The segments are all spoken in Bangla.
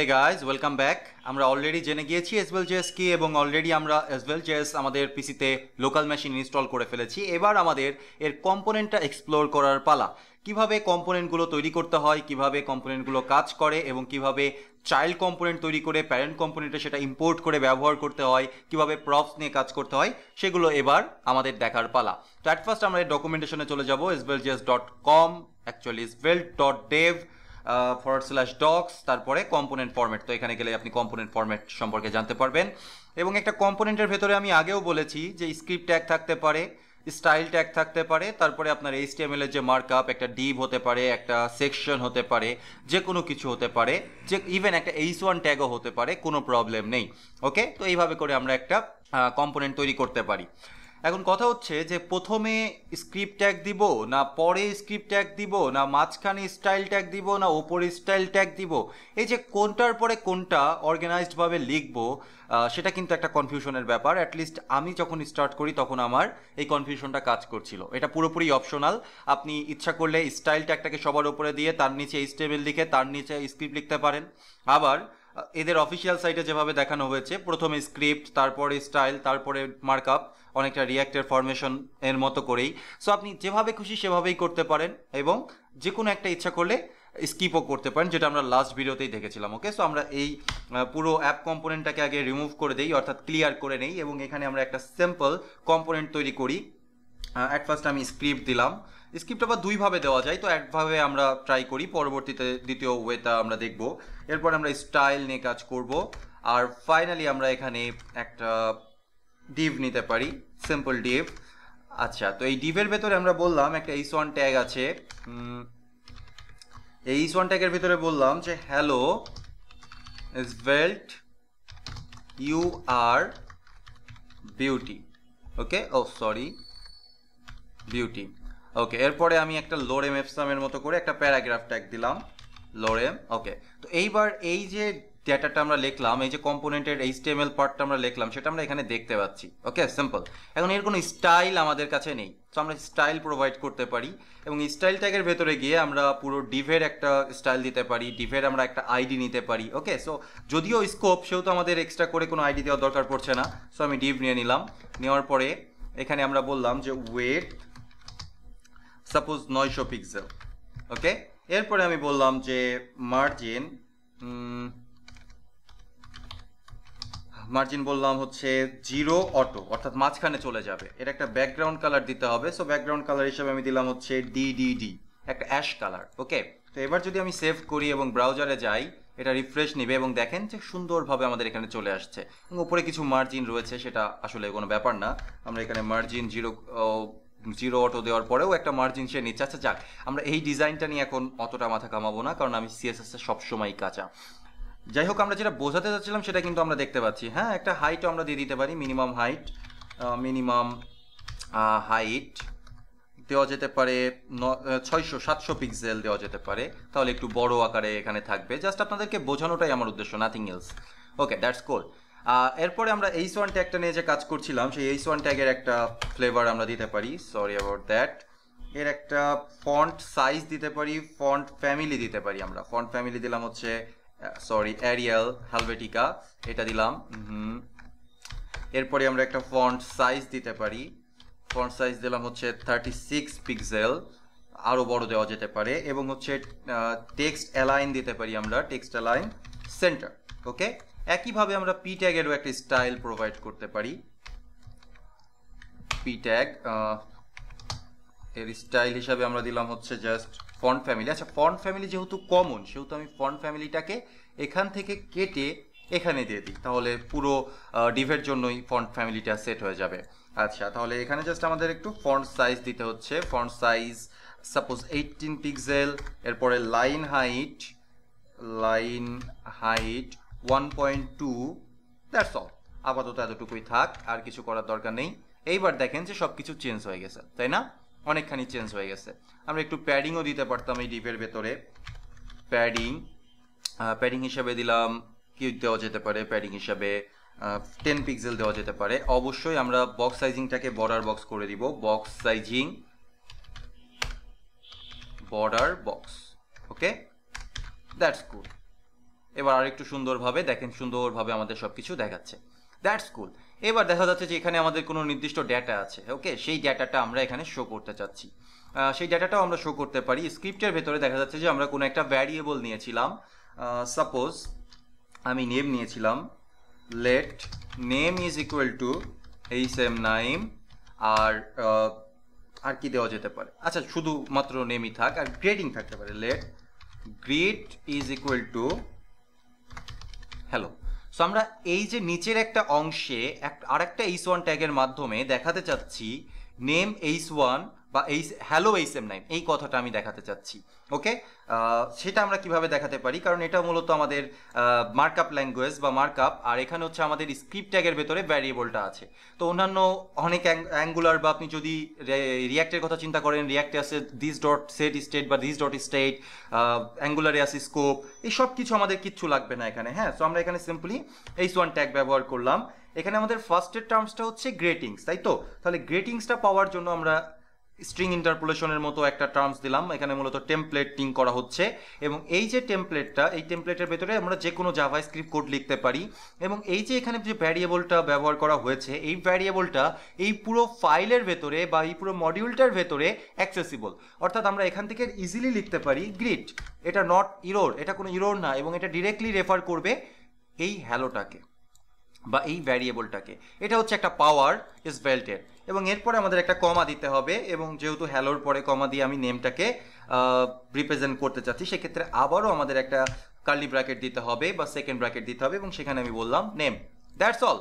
হে গাইজ ওয়েলকাম ব্যাক আমরা অলরেডি জেনে গিয়েছি এসবেল জেস কি এবং অলরেডি আমরা এসবেল জেস আমাদের পিসিতে লোকাল মেশিন ইনস্টল করে ফেলেছি। এবার আমাদের এর কম্পোনেন্টটা এক্সপ্লোর করার পালা। কীভাবে কম্পোনেন্টগুলো তৈরি করতে হয়, কীভাবে কম্পোনেন্টগুলো কাজ করে এবং কীভাবে চাইল্ড কম্পোনেন্ট তৈরি করে প্যারেন্ট কম্পোনেন্টে সেটা ইম্পোর্ট করে ব্যবহার করতে হয়, কীভাবে প্রপস নিয়ে কাজ করতে হয়, সেগুলো এবার আমাদের দেখার পালা। তো অ্যাট ফার্স্ট আমরা এই ডকুমেন্টেশনে চলে যাব এসবেল জেস dot com actually ইসবেল dot dev forward slash docs তারপরে কম্পোনেন্ট ফরম্যাট তো এখানে গেলে আপনি কম্পোনেন্ট ফরম্যাট সম্পর্কে জানতে পারবেন। এবং একটা কম্পোনেন্টের ভেতরে আমি আগেও বলেছি যে স্ক্রিপ্ট ট্যাগ থাকতে পারে স্টাইল ট্যাগ থাকতে পারে, তারপরে আপনার এইচটিএমএল এর যে মার্কআপ একটা ডিভ হতে পারে, একটা সেকশন হতে পারে যে কোনো কিছু হতে পারে, যে ইভেন একটা এইচ ওয়ান ট্যাগও হতে পারে, কোনো প্রবলেম নেই। ওকে তো এইভাবে করে আমরা একটা কম্পোনেন্ট তৈরি করতে পারি। এখন কথা হচ্ছে যে প্রথমে স্ক্রিপ্ট ট্যাগ দিব, না পরে স্ক্রিপ্ট ট্যাগ দিব, না মাঝখানে স্টাইল ট্যাগ দিব, না ওপরে স্টাইল ট্যাগ দিব। এই যে কোনটার পরে কোনটা অর্গানাইজডভাবে লিখব সেটা কিন্তু একটা কনফিউশনের ব্যাপার। অ্যাটলিস্ট আমি যখন স্টার্ট করি তখন আমার এই কনফিউশনটা কাজ করছিল। এটা পুরোপুরি অপশনাল আপনি ইচ্ছা করলে স্টাইল ট্যাগটাকে সবার উপরে দিয়ে তার নিচে স্টেবল লিখে তার নিচে স্ক্রিপ্ট লিখতে পারেন। আবার এদের অফিসিয়াল সাইটে যেভাবে দেখানো হয়েছে, প্রথমে স্ক্রিপ্ট তারপরে স্টাইল তারপরে মার্কআপ অনেকটা রিয়াক্টের ফরমেশন এর মতো করেই। সো আপনি যেভাবে খুশি সেভাবেই করতে পারেন এবং যে কোনো একটা ইচ্ছা করলে স্কিপও করতে পারেন, যেটা আমরা লাস্ট ভিডিওতেই দেখেছিলাম ওকে সো আমরা এই পুরো অ্যাপ কম্পোনেন্টটাকে আগে রিমুভ করে দেই, অর্থাৎ ক্লিয়ার করে নেই এবং এখানে আমরা একটা সিম্পল কম্পোনেন্ট তৈরি করি। অ্যাট ফার্স্ট আমি স্ক্রিপ্ট দিলাম স্ক্রিপ্ট আবার দুইভাবে দেওয়া যায়, তো একভাবে আমরা ট্রাই করি, পরবর্তীতে দ্বিতীয় ওয়েটা আমরা দেখব। এরপর আমরা স্টাইল নিয়ে কাজ করব, আর ফাইনালি আমরা এখানে একটা ডিভ নিতে পারি সিম্পল ডিভ আচ্ছা তো এই ডিভের ভেতরে আমরা বললাম, একটা এইচ ওয়ান ট্যাগ আছে এই এইচ ওয়ান ট্যাগের ভেতরে বললাম যে hello Svelte you are beauty okay oh sorry beauty okay এরপরে আমি একটা লোরেম এফসামের মতো করে একটা প্যারাগ্রাফ ট্যাগ দিলাম। লোরেম ওকে তো এইবার এই যে ডেটাটা আমরা লিখলাম, এই যে কম্পোনেন্টের এইচটিএমএল পার্টটা আমরা লিখলাম, সেটা আমরা এখানে দেখতে পাচ্ছি। ওকে সিম্পল এখন এর কোনো স্টাইল আমাদের কাছে নেই। তো আমরা স্টাইল প্রোভাইড করতে পারি এবং স্টাইল ট্যাগের ভেতরে গিয়ে আমরা পুরো ডিভের একটা স্টাইল দিতে পারি ডিভের আমরা একটা আইডি নিতে পারি। ওকে সো যদিও স্কোপ সেও তো আমাদের এক্সট্রা করে কোনো আইডি দেওয়ার দরকার পড়ছে না। সো আমি ডিভ নিয়ে নিলাম। নেওয়ার পরে এখানে আমরা বললাম যে ওয়েট সাপোজ নয়শো পিক্সেল ওকে এরপরে আমি বললাম যে মার্জিন মার্জিন বললাম হচ্ছে জিরো অটো অর্থাৎ মাঝখানে চলে যাবে। এটা একটা ব্যাকগ্রাউন্ড কালার দিতে হবে সো ব্যাকগ্রাউন্ড কালার হিসেবে আমি দিলাম হচ্ছে ডিডিডি একটা অ্যাশ কালার ওকে তো এবার যদি আমি সেভ করি এবং ব্রাউজারে যাই, এটা রিফ্রেশ নেবে এবং দেখেন যে সুন্দরভাবে আমাদের এখানে চলে আসছে। এবং উপরে কিছু মার্জিন রয়েছে, সেটা আসলে কোনো ব্যাপার না। আমরা এখানে মার্জিন জিরো জিরো অটো দেওয়ার পরেও একটা মার্জিন সে নিচ্ছে। আচ্ছা যাক, আমরা এই ডিজাইনটা নিয়ে এখন অতটা মাথা কামাবো না, কারণ আমি সিএসএস এর সবসময় কাঁচা। যাই হোক, আমরা যেটা বোঝাতে চাচ্ছিলাম সেটা কিন্তু আমরা দেখতে পাচ্ছি। হ্যাঁ একটা হাইটও আমরা দিয়ে দিতে পারি মিনিমাম হাইট মিনিমাম হাইট দেওয়া যেতে পারে ছয়শো, সাতশো পিক্সেল দেওয়া যেতে পারে। তাহলে একটু বড় আকারে এখানে থাকবে। জাস্ট আপনাদেরকে বোঝানোটাই আমার উদ্দেশ্য nothing else okay that's cool এরপরে আমরা এইচ ওয়ান ট্যাগটা নিয়ে যে কাজ করছিলাম, সেই এইচ ওয়ান ট্যাগের একটা ফ্লেভার আমরা দিতে পারি। সরি অ্যাবাউট দ্যাট এর একটা ফন্ট সাইজ দিতে পারি ফন্ট ফ্যামিলি দিতে পারি আমরা। ফন্ট ফ্যামিলি দিলাম হচ্ছে সরি অ্যারিয়াল হালভেটিকা এটা দিলাম এরপরে আমরা একটা ফন্ট সাইজ দিতে পারি। ফন্ট সাইজ দিলাম হচ্ছে থার্টি সিক্স পিক্সেল আরও বড় দেওয়া যেতে পারে। এবং হচ্ছে টেক্সট অ্যালাইন দিতে পারি আমরা টেক্সট অ্যালাইন সেন্টার ওকে একইভাবে আমরা পি ট্যাগেরও একটা স্টাইল প্রোভাইড করতে পারি। পি ট্যাগ এর স্টাইল হিসাবে আমরা দিলাম হচ্ছে জাস্ট ফন্ট ফ্যামিলি আচ্ছা ফন্ট ফ্যামিলি যেহেতু কমন সেহেতু আমি ফন্ট ফ্যামিলিটাকে এখান থেকে কেটে এখানে দিয়ে দিই। তাহলে পুরো ডিভের জন্যই ফন্ট ফ্যামিলিটা সেট হয়ে যাবে। আচ্ছা তাহলে এখানে জাস্ট আমাদের একটু ফন্ট সাইজ দিতে হচ্ছে। Font size suppose eighteen pixel এরপরে line height line height one point two that's all আপাতত এতটুকুই থাক, আর কিছু করার দরকার নেই। এইবার দেখেন যে সব কিছু চেঞ্জ হয়ে গেছে, তাই না? অনেকখানি চেঞ্জ হয়ে গেছে। আমরা একটু প্যাডিংও দিতে পারতাম এই ডিপের ভেতরে। প্যাডিং প্যাডিং হিসাবে দিলাম কি দেওয়া যেতে পারে প্যাডিং হিসাবে টেন পিক্সেল দেওয়া যেতে পারে। অবশ্যই আমরা বক্স সাইজিংটাকে বর্ডার বক্স করে দিব। Box sizing border box okay that's good এবার আরেকটু সুন্দরভাবে, দেখেন সুন্দরভাবে আমাদের সব কিছু দেখাচ্ছে। দ্যাটস কুল এবার দেখা যাচ্ছে যে এখানে আমাদের কোনো নির্দিষ্ট ডেটা আছে ওকে সেই ডেটাটা আমরা এখানে শো করতে চাচ্ছি। সেই ডেটাটাও আমরা শো করতে পারি। স্ক্রিপ্টের ভেতরে দেখা যাচ্ছে যে আমরা কোনো একটা ভ্যারিয়েবল নিয়েছিলাম। সাপোজ আমি নেম নিয়েছিলাম। Let name is equal to এই সেম নাইম আর আর কি দেওয়া যেতে পারে? আচ্ছা শুধুমাত্র নেমই থাক আর গ্রেডিং থাকতে পারে। Let greet is equal to hello so আমরা এই যে নিচের একটা অংশে আর একটা এইচ ওয়ান ট্যাগের মাধ্যমে দেখাতে চাচ্ছি নেম এইচ ওয়ান বা এই হ্যালো এইচ এম নাইম এই কথাটা আমি দেখাতে চাচ্ছি ওকে সেটা আমরা কীভাবে দেখাতে পারি? কারণ এটা মূলত আমাদের মার্কআপ ল্যাঙ্গুয়েজ বা মার্কআপ আর এখানে হচ্ছে আমাদের স্ক্রিপ্ট ট্যাগের ভেতরে ভ্যারিয়েবলটা আছে। তো অন্যান্য অনেক অ্যাঙ্গুলার বা আপনি যদি রিয়াক্টের কথা চিন্তা করেন রিয়াক্টে আছে দিস ডট সেট স্টেট বা দিস ডট স্টেট অ্যাঙ্গুলারে আছে স্কোপ এই সব কিছু আমাদের কিচ্ছু লাগবে না এখানে হ্যাঁ? সো আমরা এখানে সিম্পলি এইচ ওয়ান ট্যাগ ব্যবহার করলাম। এখানে আমাদের ফার্স্টের টার্মসটা হচ্ছে গ্রেটিংস তাই তো? তাহলে গ্রেটিংসটা পাওয়ার জন্য আমরা স্ট্রিং ইন্টারপোলেশনের মতো একটা টার্মস দিলাম। এখানে মূলত টেমপ্লেটিং করা হচ্ছে। এবং এই যে টেমপ্লেটটা এই টেমপ্লেটের ভেতরে আমরা যে কোনো জাভা স্ক্রিপ্ট কোড লিখতে পারি। এবং এই যে এখানে যে ভ্যারিয়েবলটা ব্যবহার করা হয়েছে, এই ভ্যারিয়েবলটা এই পুরো ফাইলের ভেতরে বা এই পুরো মডিউলটার ভেতরে অ্যাক্সেসিবল অর্থাৎ আমরা এখান থেকে ইজিলি লিখতে পারি গ্রিট এটা নট ইরোর এটা কোনো ইরোর না এবং এটা ডিরেক্টলি রেফার করবে এই হ্যালোটাকে বা এই ভ্যারিয়েবলটাকে এটা হচ্ছে একটা পাওয়ার ইজ বেল্টের এবং এরপরে আমাদের একটা কমা দিতে হবে এবং যেহেতু হ্যালোর পরে কমা দিয়ে আমি নেমটাকে রিপ্রেজেন্ট করতে চাচ্ছি, সেক্ষেত্রে আবারও আমাদের একটা কার্লি ব্র্যাকেট দিতে হবে বা সেকেন্ড ব্র্যাকেট দিতে হবে এবং সেখানে আমি বললাম name that's all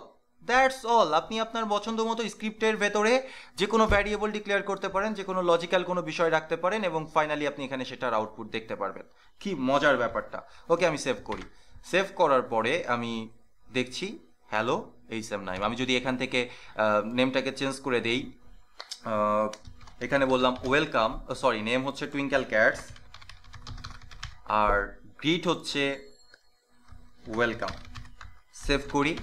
that's all আপনি আপনার পছন্দ মতো স্ক্রিপ্টের ভেতরে যে কোনো ভ্যারিয়েবল ডিক্লেয়ার করতে পারেন, যে কোনো লজিক্যাল কোনো বিষয় রাখতে পারেন এবং ফাইনালি আপনি এখানে সেটার আউটপুট দেখতে পারবেন। কি মজার ব্যাপারটা। ওকে আমি সেভ করি। সেভ করার পরে আমি দেখছি হ্যালো এই সেম নাইম আমি যদি এখান থেকে নেমটাকে চেঞ্জ করে দেই এখানে বললাম ওয়েলকাম সরি নেম হচ্ছে টুইঙ্কেল ক্যাটস আর গ্রিট হচ্ছে ওয়েলকাম সেভ করি।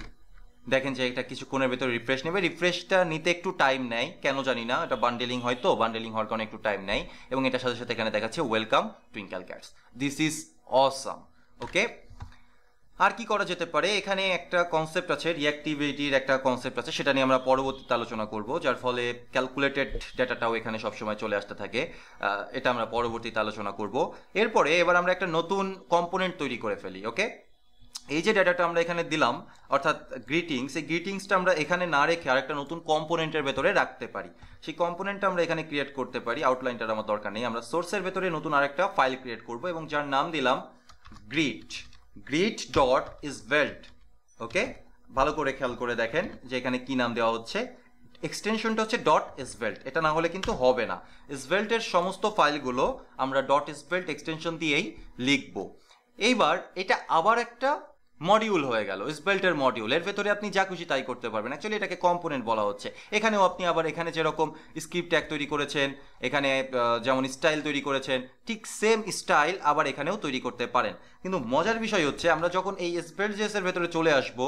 দেখেন যে এটা কিছুক্ষণের ভেতরে রিফ্রেশ নেবে। রিফ্রেশটা নিতে একটু টাইম নেয়, কেন জানি না, এটা বান্ডেলিং হয় তো বান্ডেলিং হওয়ার কারণে একটু টাইম নেয়, এবং এটার সাথে সাথে এখানে দেখাচ্ছে welcome twinkle cats this is awesome okay আর কি করা যেতে পারে? এখানে একটা কনসেপ্ট আছে রিয়াক্টিভিটির একটা কনসেপ্ট আছে, সেটা নিয়ে আমরা পরবর্তীতে আলোচনা করব, যার ফলে ক্যালকুলেটেড ডেটাটাও এখানে সবসময় চলে আসতে থাকে। এটা আমরা পরবর্তীতে আলোচনা করব। এরপরে এবার আমরা একটা নতুন কম্পোনেন্ট তৈরি করে ফেলি ওকে এই যে ডেটাটা আমরা এখানে দিলাম, অর্থাৎ গ্রিটিংস এই গ্রিটিংসটা আমরা এখানে না রেখে আরেকটা নতুন কম্পোনেন্টের ভেতরে রাখতে পারি। সেই কম্পোনেন্টটা আমরা এখানে ক্রিয়েট করতে পারি আউটলাইনটার আমার দরকার নেই। আমরা সোর্সের ভেতরে নতুন আরেকটা ফাইল ক্রিয়েট করব এবং যার নাম দিলাম greet greet dot Svelte okay? ভালো করে খেয়াল করে দেখেন যে এখানে কি নাম দেওয়া হচ্ছে। এক্সটেনশনটা হচ্ছে ডট ইসভেল্ট এটা না হলে কিন্তু হবে না। ইসভেল্টের সমস্ত ফাইলগুলো আমরা ডট ইসভেল্ট এক্সটেনশন দিয়েই লিখব। এইবার এটা আবার একটা মডিউল হয়ে গেল ইসবেল্টের মডিউল এর ভেতরে আপনি যা খুশি তাই করতে পারবেন। অ্যাকচুয়ালি এটাকে কম্পোনেন্ট বলা হচ্ছে। এখানেও আপনি আবার এখানে যেরকম স্ক্রিপ্ট ট্যাগ তৈরি করেছেন, এখানে যেমন স্টাইল তৈরি করেছেন, ঠিক সেম স্টাইল আবার এখানেও তৈরি করতে পারেন। কিন্তু মজার বিষয় হচ্ছে, আমরা যখন এই স্বেল্ট জেসের ভেতরে চলে আসব,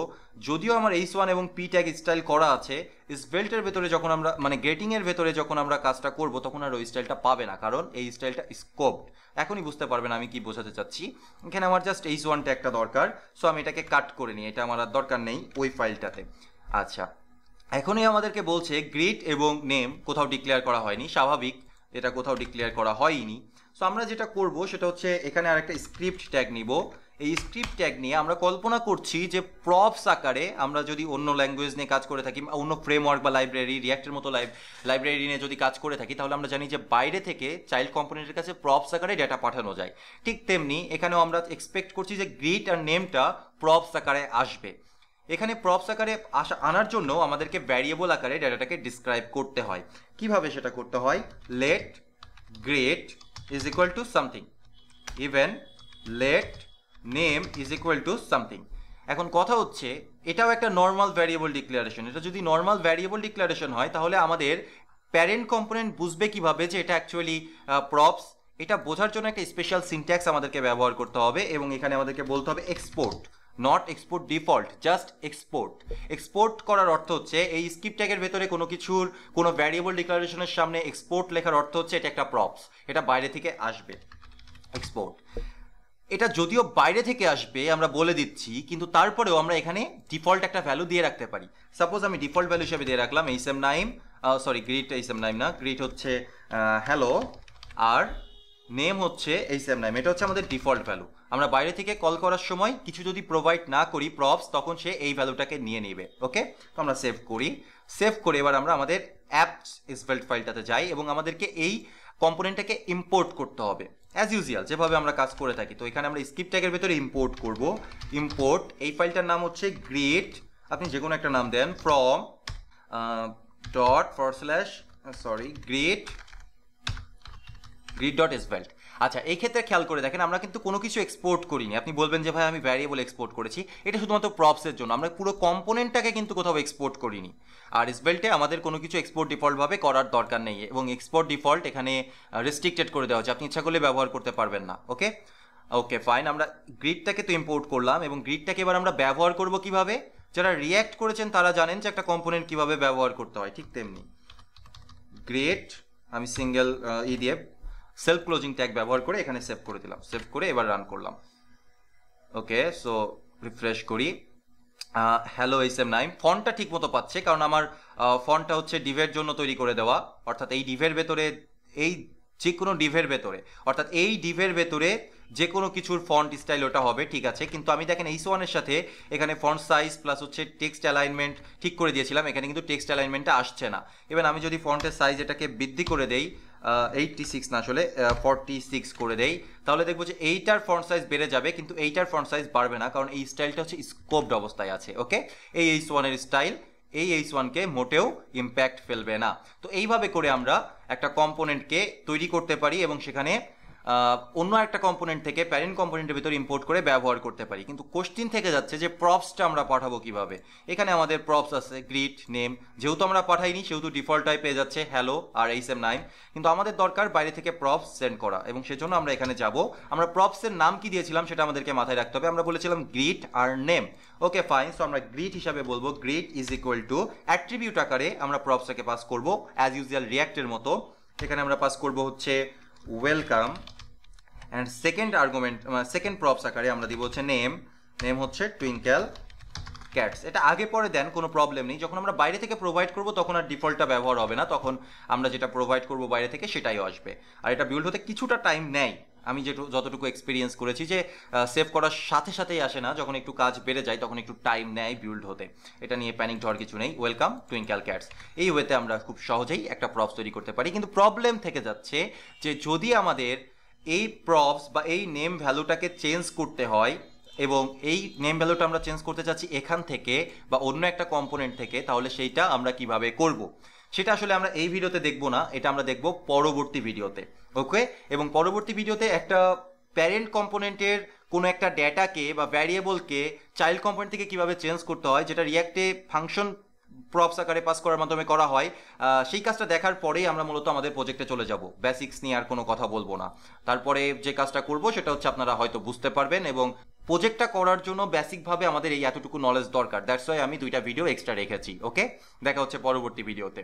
যদিও আমার এইচ ওয়ান এবং পি ট্যাগ স্টাইল করা আছে স্বেল্টের ভেতরে যখন আমরা মানে গেটিংয়ের ভেতরে যখন আমরা কাজটা করব, তখন আর ওই স্টাইলটা পাবে না, কারণ এই স্টাইলটা স্কোপড এখনই বুঝতে পারবেন আমি কি বোঝাতে চাচ্ছি। এখানে আমার জাস্ট এইচ ওয়ানটা একটা দরকার সো আমি এটাকে কাট করে নিই, এটা আমার আর দরকার নেই ওই ফাইলটাতে আচ্ছা এখনই আমাদেরকে বলছে গ্রিট এবং নেম কোথাও ডিক্লেয়ার করা হয়নি, স্বাভাবিক, এটা কোথাও ডিক্লেয়ার করা হয়নি সো আমরা যেটা করব সেটা হচ্ছে এখানে আর একটা স্ক্রিপ্ট ট্যাগ নিব এই স্ক্রিপ্ট ট্যাগ নিয়ে আমরা কল্পনা করছি যে প্রপস আকারে আমরা যদি অন্য ল্যাঙ্গুয়েজ নিয়ে কাজ করে থাকি, অন্য ফ্রেমওয়ার্ক বা লাইব্রেরি রিয়াক্টের মতো লাইব্রেরি নিয়ে যদি কাজ করে থাকি, তাহলে আমরা জানি যে বাইরে থেকে চাইল্ড কম্পোনেন্টের কাছে প্রপস আকারে ডেটা পাঠানো যায়। ঠিক তেমনি এখানেও আমরা এক্সপেক্ট করছি যে গ্রিট আর নেমটা প্রপস আকারে আসবে। এখানে প্রপস আকারে আসা আনার জন্য আমাদেরকে ভ্যারিয়েবল আকারে ডেটাটাকে ডিসক্রাইব করতে হয়। কীভাবে সেটা করতে হয়? Let greet is equal to something even let name is equal to something এখন কথা হচ্ছে, এটাও একটা নর্মাল ভ্যারিয়েবল ডিক্লারেশন এটা যদি নর্মাল ভ্যারিয়েবল ডিক্লারেশন হয়, তাহলে আমাদের প্যারেন্ট কম্পোনেন্ট বুঝবে কীভাবে যে এটা অ্যাকচুয়ালি প্রপস এটা বোঝার জন্য একটা স্পেশাল সিনট্যাক্স আমাদেরকে ব্যবহার করতে হবে এবং এখানে আমাদেরকে বলতে হবে export not export default just export export করার অর্থ হচ্ছে, এই স্কিপ ট্যাগের ভেতরে কোনো কিছুর, কোনো ভ্যারিয়েবল ডিক্লারেশনের সামনে এক্সপোর্ট লেখার অর্থ হচ্ছে এটা একটা প্রপস এটা বাইরে থেকে আসবে এক্সপোর্ট এটা যদিও বাইরে থেকে আসবে, আমরা বলে দিচ্ছি, কিন্তু তারপরেও আমরা এখানে ডিফল্ট একটা ভ্যালু দিয়ে রাখতে পারি। সাপোজ আমি ডিফল্ট ভ্যালু হিসেবে দিয়ে রাখলাম H M Naim sorry greet H M Naim না গ্রিট হচ্ছে হ্যালো আর নেম হচ্ছে এইচ এম নাইম এটা হচ্ছে আমাদের ডিফল্ট ভ্যালু আমরা বাইরে থেকে কল করার সময় কিছু যদি প্রোভাইড না করি প্রপস তখন সে এই ভ্যালুটাকে নিয়ে নেবে ওকে তো আমরা সেভ করি। সেভ করে এবার আমরা আমাদের অ্যাপস ইসভেল্ট ফাইলটাতে যাই এবং আমাদেরকে এই কম্পোনেন্টটাকে ইম্পোর্ট করতে হবে। অ্যাজ ইউজুয়াল যেভাবে আমরা কাজ করে থাকি। তো এখানে আমরা স্কিপ ট্যাগের ভেতরে ইম্পোর্ট করব। ইম্পোর্ট এই ফাইলটার নাম হচ্ছে গ্রেট আপনি যে কোনো একটা নাম দেন from dot for slash sorry greet greet dot Svelte আচ্ছা এই ক্ষেত্রে খেয়াল করে দেখেন, আমরা কিন্তু কোনো কিছু এক্সপোর্ট করিনি। আপনি বলবেন যে, ভাই, আমি ভ্যারিয়েবল এক্সপোর্ট করেছি। এটা শুধুমাত্র প্রপসের জন্য। আমরা পুরো কম্পোনেন্টটাকে কিন্তু কোথাও এক্সপোর্ট করিনি। আর এসবেল্টে আমাদের কোনো কিছু এক্সপোর্ট ডিফল্টভাবে করার দরকার নেই এবং এক্সপোর্ট ডিফল্ট এখানে রেস্ট্রিক্টেড করে দেওয়া হচ্ছে আপনি ইচ্ছা করলে ব্যবহার করতে পারবেন না, ওকে? ওকে ফাইন আমরা গ্রিডটাকে তো ইম্পোর্ট করলাম এবং গ্রিডটাকে এবার আমরা ব্যবহার করব কীভাবে? যারা রিয়্যাক্ট করেছেন, তারা জানেন যে, একটা কম্পোনেন্ট কীভাবে ব্যবহার করতে হয়, ঠিক তেমনি। গ্রেট আমি সিঙ্গেল ই দিয়ে সেলফ ক্লোজিং ট্যাগ ব্যবহার করে এখানে সেভ করে দিলাম। সেভ করে এবার রান করলাম। ওকে সো রিফ্রেশ করি। হ্যালো এইচ এম নাইম ফন্টটা ঠিক মতো পাচ্ছে, কারণ আমার ফন্টটা হচ্ছে ডিভের জন্য তৈরি করে দেওয়া। অর্থাৎ এই ডিভের ভেতরে, এই যে কোনো ডিভের ভেতরে, অর্থাৎ এই ডিভের ভেতরে যে কোনো কিছুর ফন্ট স্টাইল ওটা হবে, ঠিক আছে। কিন্তু আমি দেখেন এইচ ওয়ানের সাথে এখানে ফন্ট সাইজ প্লাস হচ্ছে টেক্সট অ্যালাইনমেন্ট ঠিক করে দিয়েছিলাম। এখানে কিন্তু টেক্সট অ্যালাইনমেন্টটা আসছে না। এবার আমি যদি ফন্টের সাইজ এটাকে বৃদ্ধি করে দেই এইটটি সিক্স না আসলে ফর্টি সিক্স করে দেই। তাহলে দেখব যে এইটার ফ্রন্ট সাইজ বেড়ে যাবে, কিন্তু এইটার ফ্রন্ট সাইজ বাড়বে না, কারণ এই স্টাইলটা হচ্ছে স্কোপড অবস্থায় আছে ওকে এই এইচ ওয়ানের স্টাইল এই এইচ ওয়ানকে মোটেও ইম্প্যাক্ট ফেলবে না। তো এইভাবে করে আমরা একটা কম্পোনেন্টকে তৈরি করতে পারি এবং সেখানে অন্য একটা কম্পোনেন্ট থেকে প্যারেন্ট কম্পোনেন্টের ভিতরে ইম্পোর্ট করে ব্যবহার করতে পারি। কিন্তু কোশ্চিন থেকে যাচ্ছে যে প্রপসটা আমরা পাঠাবো কীভাবে? এখানে আমাদের প্রপস আছে গ্রিট নেম যেহেতু আমরা পাঠাইনি, সেহেতু ডিফল্ট টাইপ পেয়ে যাচ্ছে হ্যালো আর এইচ এম নাইন কিন্তু আমাদের দরকার বাইরে থেকে প্রপস সেন্ড করা এবং সেজন্য আমরা এখানে যাব। আমরা প্রপসের নাম কি দিয়েছিলাম সেটা আমাদেরকে মাথায় রাখতে হবে। আমরা বলেছিলাম গ্রিট আর নেম ওকে ফাইন সো আমরা গ্রিট হিসাবে বলব greet is equal to attribute আকারে আমরা প্রপসটাকে পাস করব অ্যাজ ইউজুয়াল রিয়াক্টের মতো। এখানে আমরা পাস করব হচ্ছে welcome and second argument second props আকারে আমরা দিব হচ্ছে নেম নেম হচ্ছে টুইঙ্কেল ক্যাটস এটা আগে পরে দেন, কোনো প্রবলেম নেই। যখন আমরা বাইরে থেকে প্রোভাইড করব, তখন আর ডিফল্টটা ব্যবহার হবে না। তখন আমরা যেটা প্রোভাইড করব বাইরে থেকে, সেটাই আসবে। আর এটা বিল্ড হতে কিছুটা টাইম নেয়। আমি যেটু, যতটুকু এক্সপিরিয়েন্স করেছি যে সেভ করার সাথে সাথেই আসে না। যখন একটু কাজ বেড়ে যায়, তখন একটু টাইম নেয় বিল্ড হতে। এটা নিয়ে প্যানিক ঝড় কিছু নেই। ওয়েলকাম টুইঙ্কেল ক্যাটস এই ওয়েতে আমরা খুব সহজেই একটা প্রপস তৈরি করতে পারি। কিন্তু প্রবলেম থেকে যাচ্ছে যে, যদি আমাদের এই প্রপস বা এই নেম ভ্যালুটাকে চেঞ্জ করতে হয় এবং এই নেম ভ্যালুটা আমরা চেঞ্জ করতে চাচ্ছি এখান থেকে বা অন্য একটা কম্পোনেন্ট থেকে, তাহলে সেইটা আমরা কীভাবে করব? সেটা আসলে আমরা এই ভিডিওতে দেখব না, এটা আমরা দেখব পরবর্তী ভিডিওতে ওকে এবং পরবর্তী ভিডিওতে একটা প্যারেন্ট কম্পোনেন্টের কোনো একটা ডেটাকে বা ভ্যারিয়েবলকে চাইল্ড কম্পোনেন্ট থেকে কীভাবে চেঞ্জ করতে হয়, যেটা রিয়াক্টে ফাংশন প্রপস আকারে পাস করার মাধ্যমে করা হয়। সেই কাজটা দেখার পরেই আমরা মূলত আমাদের প্রজেক্টে চলে যাব। বেসিক্স নিয়ে আর কোনো কথা বলব না। তারপরে যে কাজটা করব সেটা হচ্ছে আপনারা হয়তো বুঝতে পারবেন এবং প্রজেক্টটা করার জন্য বেসিকভাবে আমাদের এই এতটুকু নলেজ দরকার। দ্যাটস ওয়াই আমি দুইটা ভিডিও এক্সট্রা রেখেছি। ওকে দেখা হচ্ছে পরবর্তী ভিডিওতে